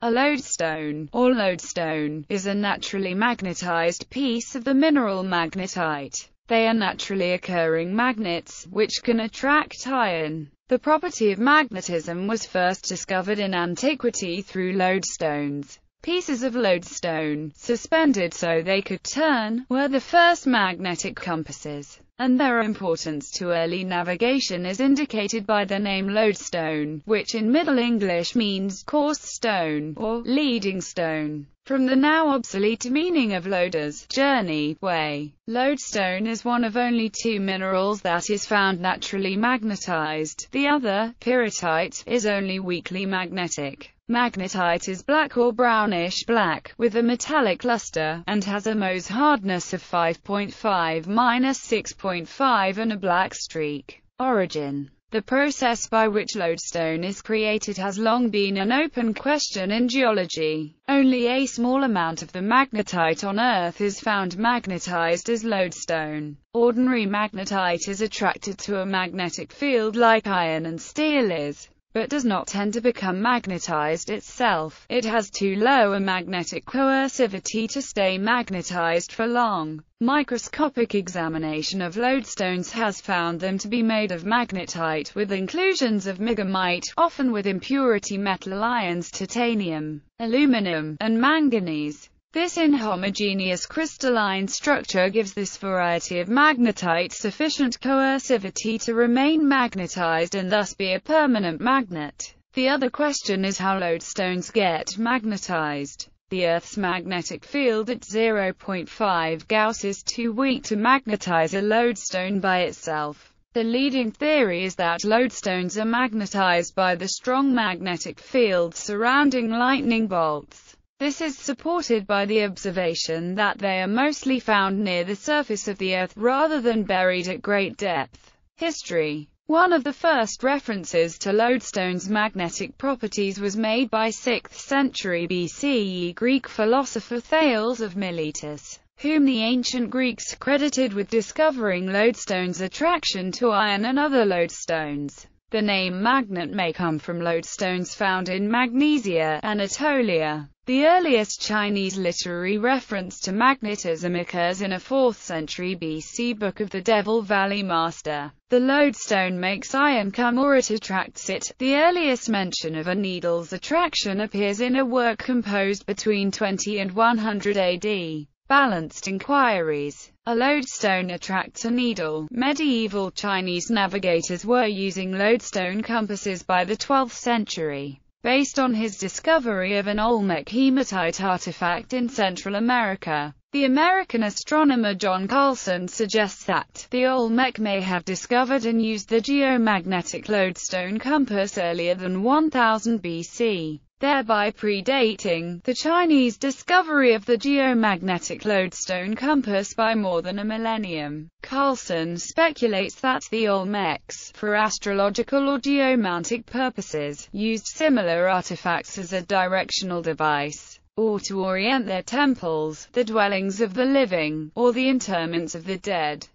A lodestone, or loadstone, is a naturally magnetized piece of the mineral magnetite. They are naturally occurring magnets, which can attract iron. The property of magnetism was first discovered in antiquity through lodestones. Pieces of lodestone, suspended so they could turn, were the first magnetic compasses, and their importance to early navigation is indicated by the name lodestone, which in Middle English means course stone, or leading stone, from the now obsolete meaning of loaders, journey, way. Lodestone is one of only two minerals that is found naturally magnetized, the other, pyrrhotite, is only weakly magnetic. Magnetite is black or brownish black, with a metallic luster, and has a Mohs hardness of 5.5-6.5 and a black streak. Origin The process by which lodestone is created has long been an open question in geology. Only a small amount of the magnetite on Earth is found magnetized as lodestone. Ordinary magnetite is attracted to a magnetic field like iron and steel is but does not tend to become magnetized itself. It has too low a magnetic coercivity to stay magnetized for long. Microscopic examination of lodestones has found them to be made of magnetite with inclusions of maghemite, often with impurity metal ions titanium, aluminum, and manganese. This inhomogeneous crystalline structure gives this variety of magnetite sufficient coercivity to remain magnetized and thus be a permanent magnet. The other question is how lodestones get magnetized. The Earth's magnetic field at 0.5 Gauss is too weak to magnetize a lodestone by itself. The leading theory is that lodestones are magnetized by the strong magnetic field surrounding lightning bolts. This is supported by the observation that they are mostly found near the surface of the Earth, rather than buried at great depth. History One of the first references to lodestone's magnetic properties was made by 6th century BCE Greek philosopher Thales of Miletus, whom the ancient Greeks credited with discovering lodestone's attraction to iron and other lodestones. The name magnet may come from lodestones found in Magnesia, Anatolia. The earliest Chinese literary reference to magnetism occurs in a 4th century BC book of the Devil Valley Master. The lodestone makes iron come or it attracts it. The earliest mention of a needle's attraction appears in a work composed between 20 and 100 AD. Balanced Inquiries A lodestone attracts a needle. Medieval Chinese navigators were using lodestone compasses by the 12th century. Based on his discovery of an Olmec hematite artifact in Central America, the American astronomer John Carlson suggests that the Olmec may have discovered and used the geomagnetic lodestone compass earlier than 1000 BC thereby predating the Chinese discovery of the geomagnetic lodestone compass by more than a millennium. Carlson speculates that the Olmecs, for astrological or geomantic purposes, used similar artifacts as a directional device or to orient their temples, the dwellings of the living, or the interments of the dead.